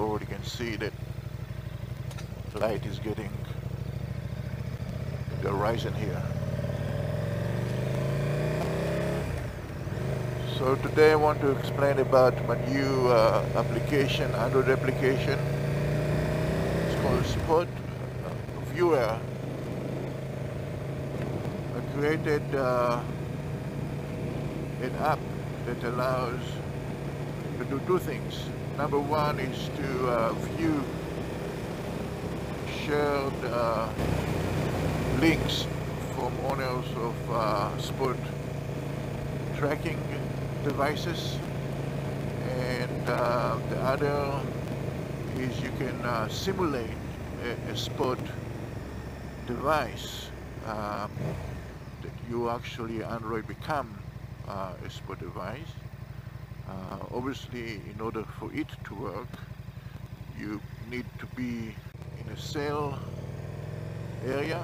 already can see that light is getting the horizon here. So today I want to explain about my new uh, application, Android application. It's called Spot Viewer. I created uh, an app that allows to do two things. Number one is to uh, view shared uh, links from owners of uh, Spot tracking devices. And uh, the other is you can uh, simulate a, a Spot device um, that you actually Android become uh, a Spot device uh, obviously in order for it to work you need to be in a cell area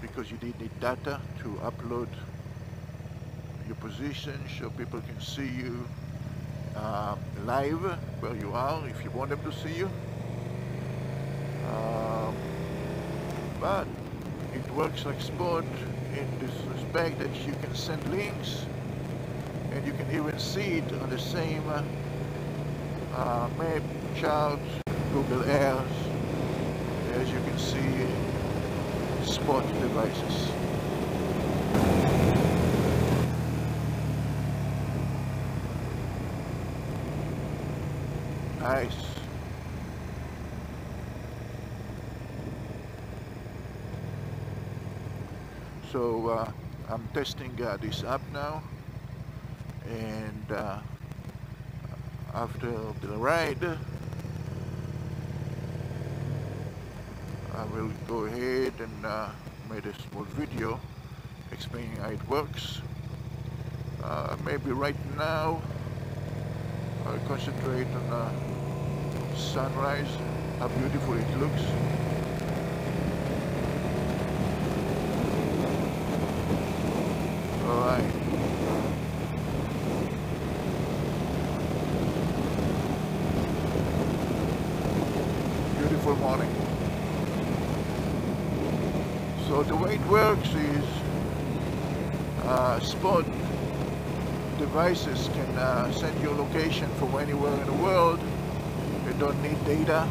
because you need, data to upload your position so people can see you uh, live where you are if you want them to see you. Um, but it works like Spot in this respect that you can send links and you can even see it on the same uh, uh, map, chart, Google Earth, as you can see spot devices. Nice. So uh, I'm testing uh, this app now and uh, after the ride I will go ahead and uh, make a small video explaining how it works. Uh, maybe right now I'll concentrate on the sunrise. How beautiful it looks beautiful morning. So the way it works is uh, spot devices can uh, send your location from anywhere in the world. They don't need data.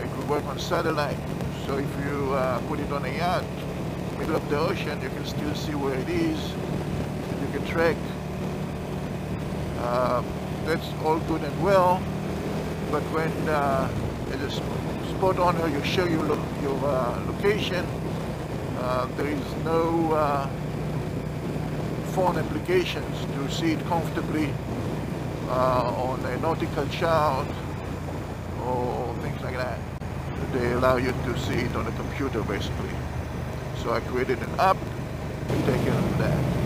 It could work on satellite. So if you uh, put it on a yacht, middle of the ocean, you can still see where it is. You can track. Uh, that's all good and well, but when uh, spot owner, you show your, lo your uh, location. Uh, there is no uh, phone applications to see it comfortably uh, on a nautical chart or things like that. They allow you to see it on a computer basically. So I created an app to take care of that.